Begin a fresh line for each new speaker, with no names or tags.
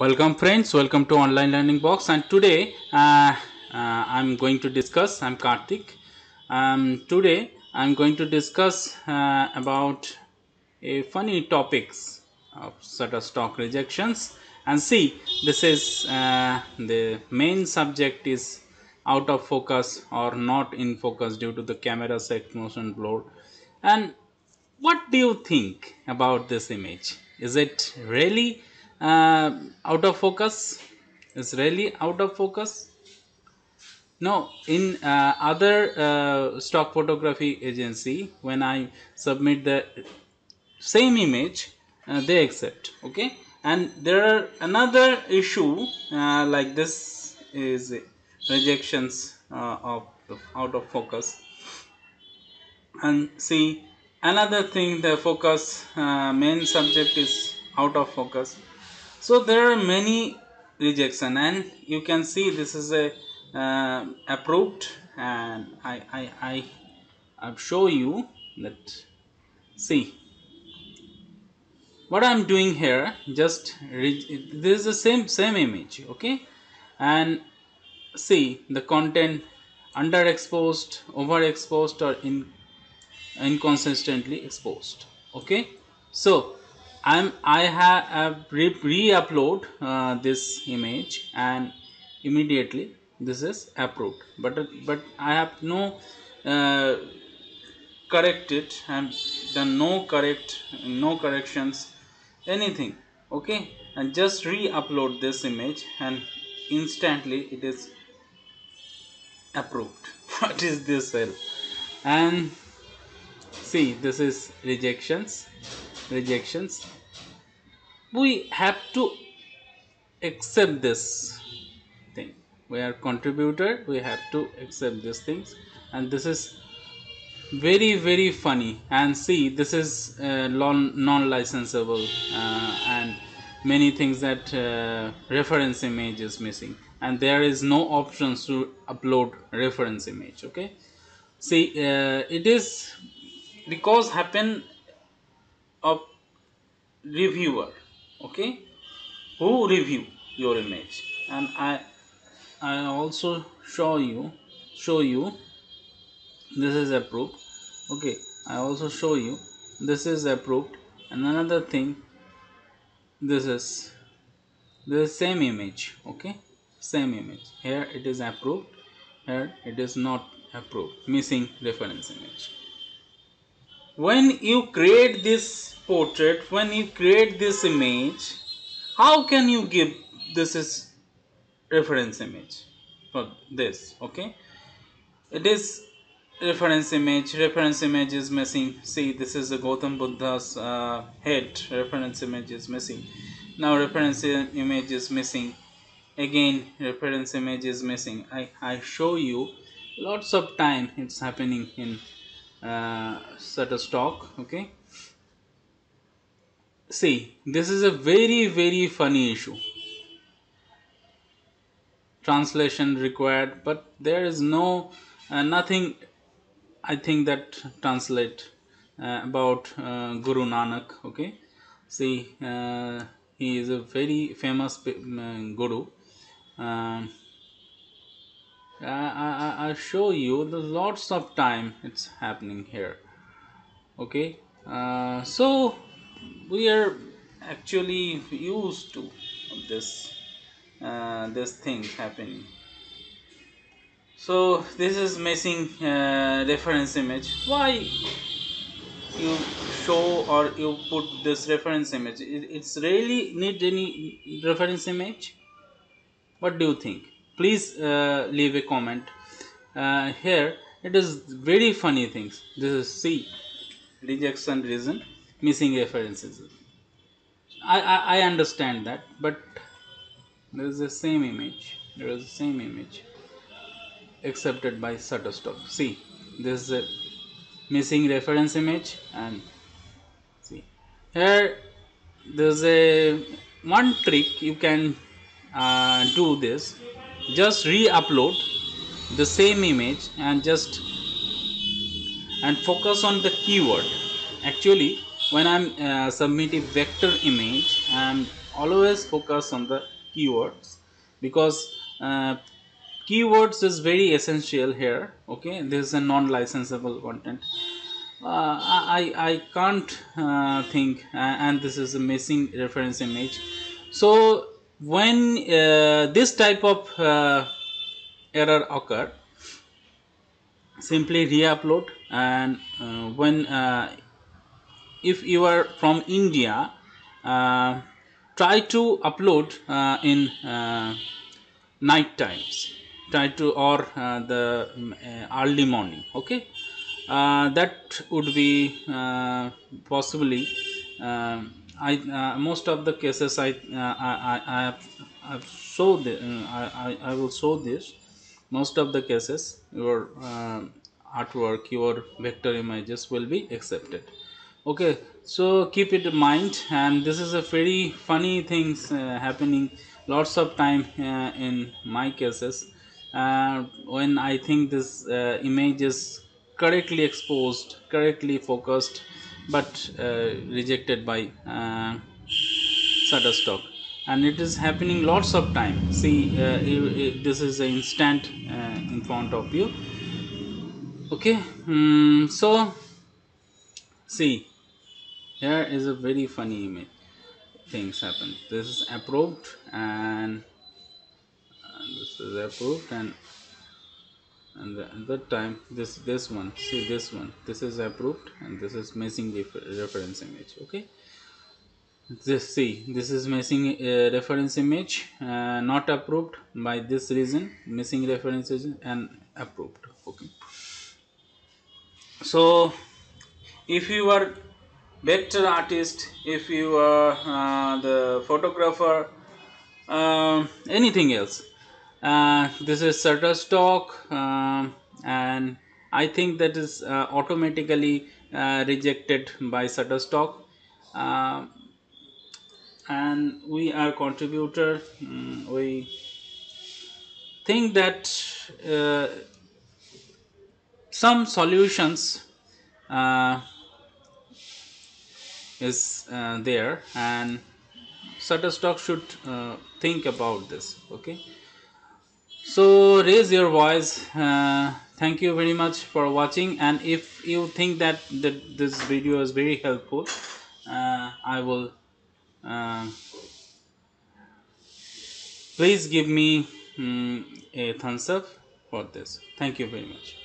Welcome friends, welcome to online learning box. And today uh, uh, I'm going to discuss, I'm Karthik. Um, today I'm going to discuss uh, about a funny topics of Shutterstock rejections. And see this is uh, the main subject is out of focus or not in focus due to the camera set motion blur. And what do you think about this image? Is it really uh, out of focus is really out of focus. No in uh, other uh, stock photography agency when i submit the same image uh, they accept okay? And there are another issue uh, like this is rejections uh, of out of focus. And see another thing the focus main subject is out of focus so there are many rejection and you can see this is a uh, approved and I, I I I'll show you that see. What I'm doing here just this is the same same image okay? And see the content underexposed overexposed or in inconsistently exposed okay? So i'm i have re-upload uh, this image and immediately this is approved. But but i have no uh, corrected and done no correct no corrections anything. Okay? And just re-upload this image and instantly it is approved. What is this hell and see this is rejections rejections. We have to accept this thing. We are contributor we have to accept these things. And this is very very funny. And see this is uh, non-licensable uh, and many things that uh, reference image is missing. And there is no options to upload reference image okay? See uh, it is because happen of reviewer okay? Who review your image? And i i also show you show you this is approved okay? I also show you this is approved and another thing this is the same image okay? Same image. Here it is approved here it is not approved. Missing reference image when you create this portrait when you create this image how can you give this is reference image for this okay? It is reference image reference image is missing. See this is a Gautam Buddha's uh, head. Reference image is missing. Now reference image is missing. Again reference image is missing. I, I show you lots of time it's happening in Shutterstock okay? See this is a very very funny issue. Translation required but there is no uh, nothing I think that translate uh, about uh, Guru Nanak okay? See uh, he is a very famous uh, guru. Um, I, I, I show you the lots of time it's happening here. Okay? Uh, so we are actually used to this uh, this thing happening. So this is missing uh, reference image. Why you show or you put this reference image? It, it's really need any reference image? What do you think please uh, leave a comment. Uh, here it is very funny things. This is c rejection reason missing references. I, I, I understand that but there is the same image there is the same image accepted by Shutterstock. See this is a missing reference image and see. Here there's a one trick you can uh, do this just re-upload the same image and just and focus on the keyword. Actually when I'm uh, submitting vector image I'm always focus on the keywords because uh, keywords is very essential here okay? This is a non-licensable content. Uh, I, I can't uh, think and this is a missing reference image. So when uh, this type of uh, error occur simply re-upload and uh, when if you are from India try to upload in night times. Try to or the early morning okay? Uh, that would be uh, possibly uh, I uh, most of the cases I uh, I, I, have, I've show the, uh, I, I will show this. Most of the cases your um, artwork your vector images will be accepted. Okay so keep it in mind and this is a very funny things uh, happening lots of time uh, in my cases. When I think this image is correctly exposed correctly focused but uh, rejected by uh, Shutterstock. And it is happening lots of time. See uh, this is an instant in front of you. Okay mm, so see here is a very funny image. Things happen. This is approved and this is approved and and at that time this this one see this one this is approved and this is missing the reference image okay? This see this is missing uh, reference image uh, not approved by this reason missing references and approved okay? So if you are vector artist if you are uh, the photographer uh, anything else uh, this is Shutterstock uh, and I think that is uh, automatically uh, rejected by Shutterstock uh, and we are contributor. Um, we think that some solutions is there and Shutterstock should think about this okay so raise your voice. Uh, thank you very much for watching. And if you think that, that this video is very helpful uh, I will uh, please give me um, a thumbs up for this. Thank you very much